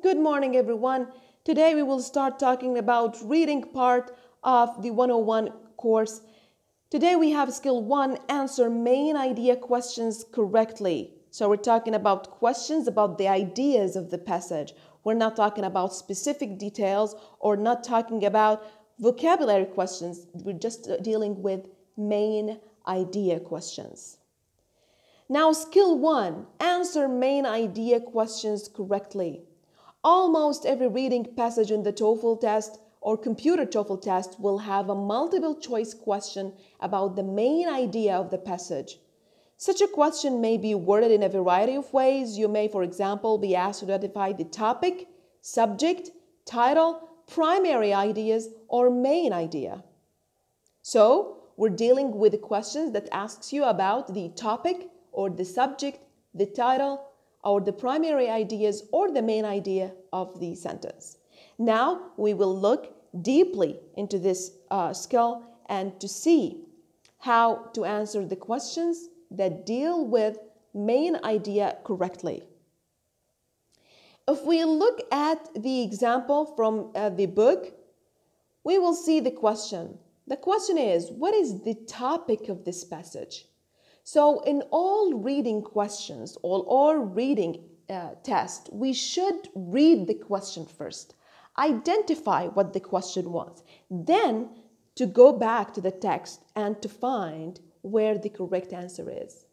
Good morning, everyone. Today we will start talking about reading part of the 101 course. Today we have skill one, answer main idea questions correctly. So we're talking about questions about the ideas of the passage. We're not talking about specific details or not talking about vocabulary questions. We're just uh, dealing with main idea questions. Now, skill one, answer main idea questions correctly. Almost every reading passage in the TOEFL test or computer TOEFL test will have a multiple choice question about the main idea of the passage. Such a question may be worded in a variety of ways. You may, for example, be asked to identify the topic, subject, title, primary ideas, or main idea. So, we're dealing with questions that asks you about the topic or the subject, the title, or the primary ideas or the main idea of the sentence. Now we will look deeply into this uh, skill and to see how to answer the questions that deal with main idea correctly. If we look at the example from uh, the book, we will see the question. The question is, what is the topic of this passage? So in all reading questions, all, all reading uh, test, we should read the question first, identify what the question was, then to go back to the text and to find where the correct answer is.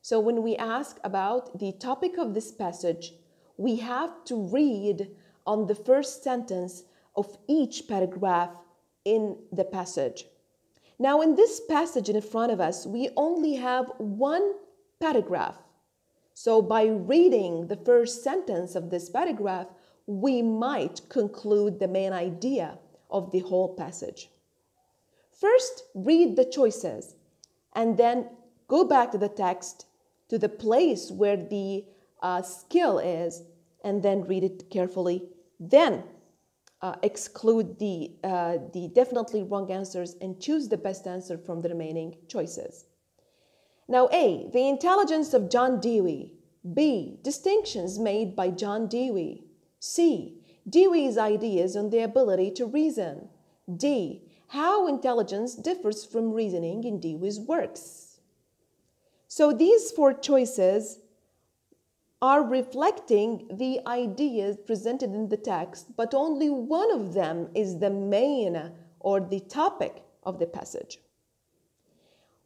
So when we ask about the topic of this passage, we have to read on the first sentence of each paragraph in the passage. Now, in this passage in front of us, we only have one paragraph. So, by reading the first sentence of this paragraph, we might conclude the main idea of the whole passage. First, read the choices and then go back to the text, to the place where the uh, skill is, and then read it carefully. Then uh, exclude the, uh, the definitely wrong answers and choose the best answer from the remaining choices. Now, A, the intelligence of John Dewey. B, distinctions made by John Dewey. C, Dewey's ideas on the ability to reason. D, how intelligence differs from reasoning in Dewey's works. So these four choices are reflecting the ideas presented in the text, but only one of them is the main or the topic of the passage.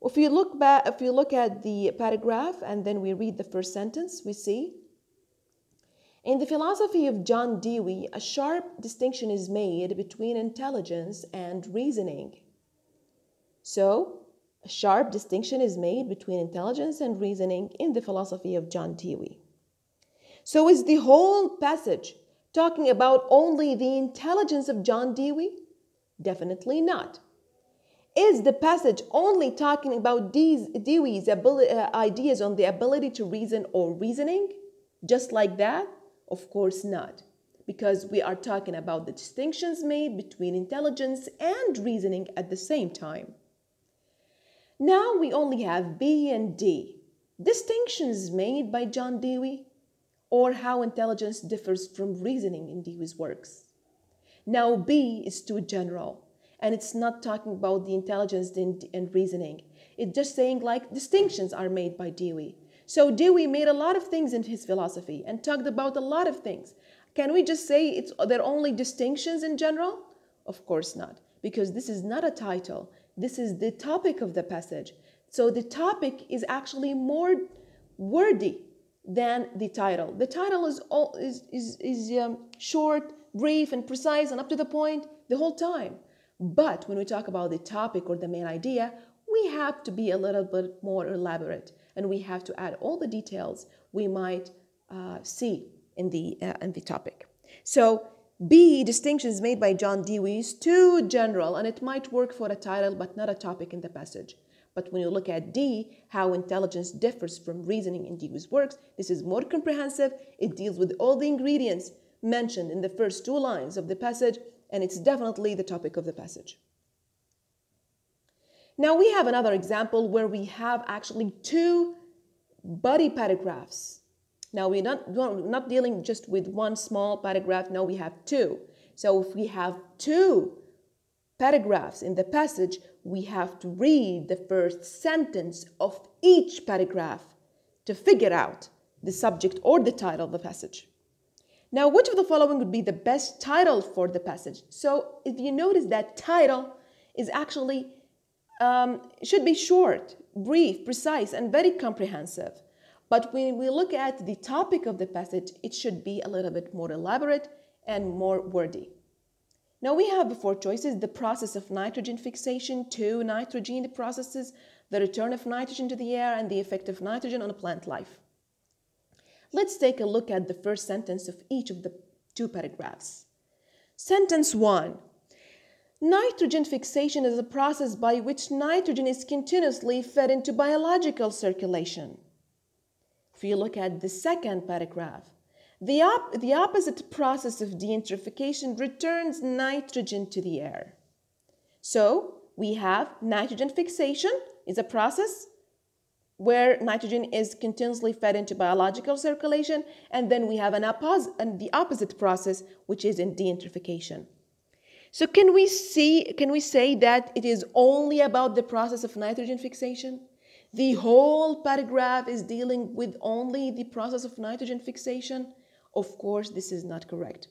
If you look back, if you look at the paragraph and then we read the first sentence, we see in the philosophy of John Dewey, a sharp distinction is made between intelligence and reasoning. So, a sharp distinction is made between intelligence and reasoning in the philosophy of John Dewey. So is the whole passage talking about only the intelligence of John Dewey? Definitely not. Is the passage only talking about Dewey's ability, uh, ideas on the ability to reason or reasoning? Just like that? Of course not. Because we are talking about the distinctions made between intelligence and reasoning at the same time. Now we only have B and D. Distinctions made by John Dewey or how intelligence differs from reasoning in Dewey's works. Now, B is too general, and it's not talking about the intelligence and reasoning. It's just saying like distinctions are made by Dewey. So Dewey made a lot of things in his philosophy and talked about a lot of things. Can we just say it's they're only distinctions in general? Of course not, because this is not a title. This is the topic of the passage. So the topic is actually more wordy than the title. The title is all is is, is um, short, brief, and precise, and up to the point the whole time. But when we talk about the topic or the main idea, we have to be a little bit more elaborate, and we have to add all the details we might uh, see in the uh, in the topic. So. B, distinctions made by John Dewey is too general and it might work for a title but not a topic in the passage. But when you look at D, how intelligence differs from reasoning in Dewey's works, this is more comprehensive. It deals with all the ingredients mentioned in the first two lines of the passage, and it's definitely the topic of the passage. Now we have another example where we have actually two body paragraphs. Now we're not, we're not dealing just with one small paragraph, now we have two. So if we have two paragraphs in the passage, we have to read the first sentence of each paragraph to figure out the subject or the title of the passage. Now, which of the following would be the best title for the passage? So, if you notice that title is actually um, should be short, brief, precise, and very comprehensive. But when we look at the topic of the passage, it should be a little bit more elaborate and more wordy. Now we have four choices, the process of nitrogen fixation, two nitrogen processes, the return of nitrogen to the air, and the effect of nitrogen on plant life. Let's take a look at the first sentence of each of the two paragraphs. Sentence one, nitrogen fixation is a process by which nitrogen is continuously fed into biological circulation. You look at the second paragraph, the, op the opposite process of denitrification returns nitrogen to the air. So we have nitrogen fixation is a process where nitrogen is continuously fed into biological circulation, and then we have an oppos and the opposite process, which is in denitrification. So can we see, can we say that it is only about the process of nitrogen fixation? The whole paragraph is dealing with only the process of nitrogen fixation? Of course, this is not correct.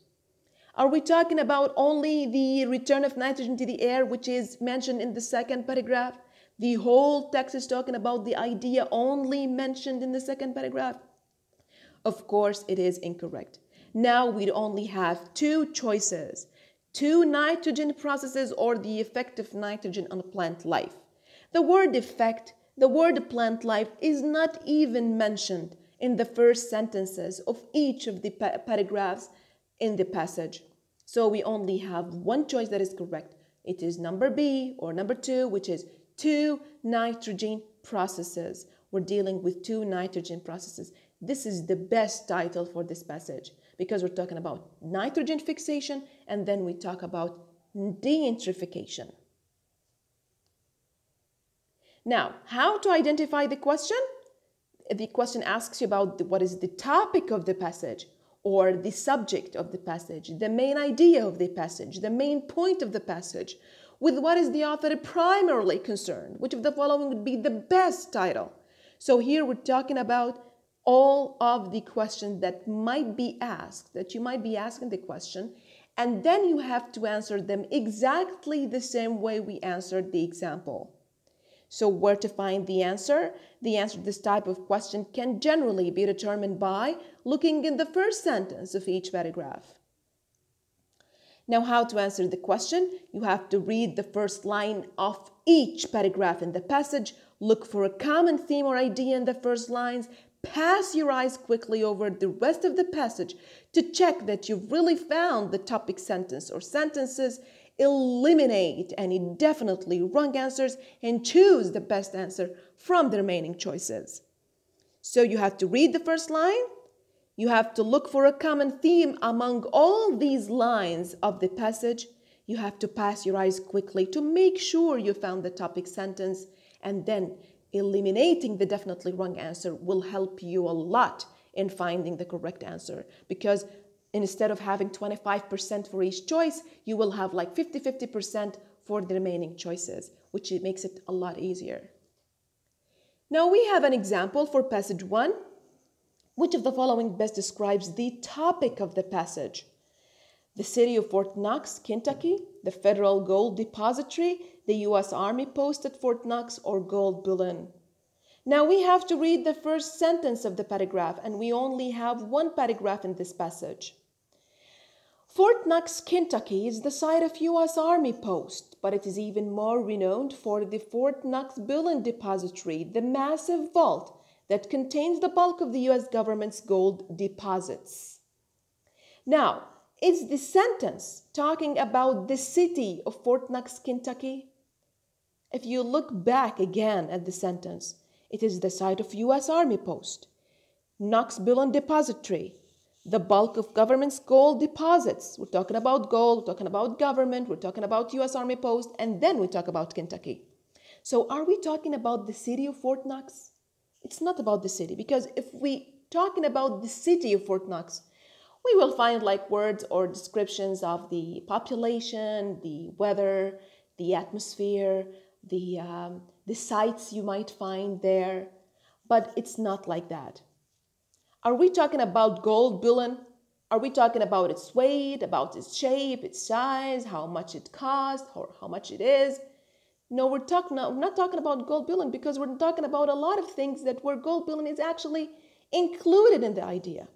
Are we talking about only the return of nitrogen to the air, which is mentioned in the second paragraph? The whole text is talking about the idea only mentioned in the second paragraph? Of course, it is incorrect. Now we only have two choices two nitrogen processes or the effect of nitrogen on plant life. The word effect, the word plant life is not even mentioned in the first sentences of each of the pa paragraphs in the passage. So we only have one choice that is correct. It is number B or number two, which is two nitrogen processes. We're dealing with two nitrogen processes. This is the best title for this passage because we're talking about nitrogen fixation and then we talk about denitrification. Now, how to identify the question? the question asks you about the, what is the topic of the passage or the subject of the passage, the main idea of the passage, the main point of the passage, with what is the author primarily concerned, which of the following would be the best title. So here we're talking about all of the questions that might be asked, that you might be asking the question, and then you have to answer them exactly the same way we answered the example. So where to find the answer? The answer to this type of question can generally be determined by looking in the first sentence of each paragraph. Now, how to answer the question? You have to read the first line of each paragraph in the passage, look for a common theme or idea in the first lines, pass your eyes quickly over the rest of the passage to check that you've really found the topic sentence or sentences eliminate any definitely wrong answers and choose the best answer from the remaining choices. So you have to read the first line. You have to look for a common theme among all these lines of the passage. You have to pass your eyes quickly to make sure you found the topic sentence and then eliminating the definitely wrong answer will help you a lot in finding the correct answer because instead of having 25% for each choice, you will have like 50 50% for the remaining choices, which makes it a lot easier. Now we have an example for passage one. Which of the following best describes the topic of the passage? The city of Fort Knox, Kentucky, the federal gold depository, the U.S. Army post at Fort Knox, or gold bullion. Now we have to read the first sentence of the paragraph, and we only have one paragraph in this passage. Fort Knox, Kentucky is the site of U.S. Army post, but it is even more renowned for the Fort Knox Bullion Depository, the massive vault that contains the bulk of the U.S. government's gold deposits. Now, is the sentence talking about the city of Fort Knox, Kentucky? If you look back again at the sentence, it is the site of U.S. Army post, Knox Bullion Depository, the bulk of government's gold deposits. We're talking about gold, we're talking about government, we're talking about US Army Post, and then we talk about Kentucky. So are we talking about the city of Fort Knox? It's not about the city because if we talking about the city of Fort Knox, we will find like words or descriptions of the population, the weather, the atmosphere, the, um, the sights you might find there, but it's not like that. Are we talking about gold bullion? Are we talking about its weight, about its shape, its size, how much it costs, or how much it is? No, we're, talking, we're not talking about gold bullion because we're talking about a lot of things that where gold bullion is actually included in the idea.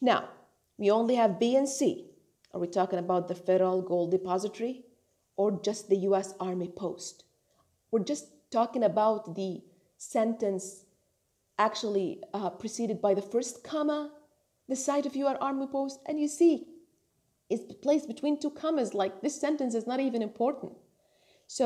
Now, we only have B and C. Are we talking about the Federal Gold Depository or just the US Army Post? We're just talking about the sentence actually uh, preceded by the first comma, the site of your Army Post, and you see it's placed between two commas, like this sentence is not even important. So,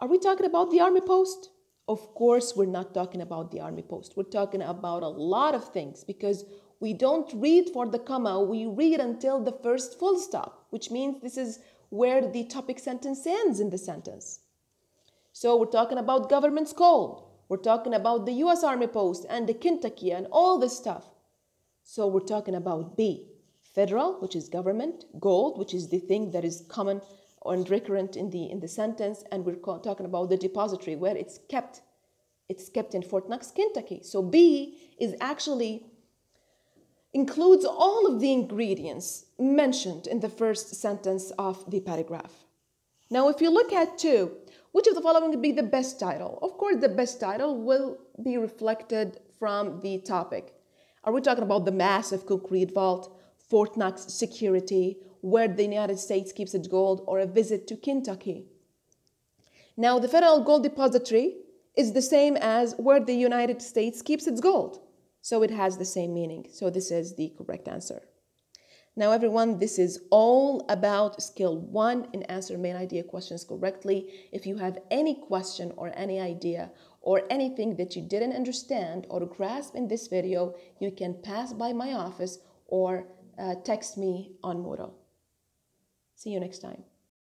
are we talking about the Army Post? Of course, we're not talking about the Army Post. We're talking about a lot of things because we don't read for the comma, we read until the first full stop, which means this is where the topic sentence ends in the sentence. So we're talking about government's call. We're talking about the US Army Post and the Kentucky and all this stuff. So we're talking about B, federal, which is government, gold, which is the thing that is common and recurrent in the in the sentence, and we're talking about the depository where it's kept. It's kept in Fort Knox, Kentucky. So B is actually includes all of the ingredients mentioned in the first sentence of the paragraph. Now, if you look at two, which of the following would be the best title? Of course, the best title will be reflected from the topic. Are we talking about the massive concrete vault, Fort Knox security, where the United States keeps its gold, or a visit to Kentucky? Now, the Federal Gold Depository is the same as where the United States keeps its gold. So it has the same meaning. So this is the correct answer. Now, everyone, this is all about skill one in answer main idea questions correctly. If you have any question or any idea or anything that you didn't understand or grasp in this video, you can pass by my office or uh, text me on Moodle. See you next time.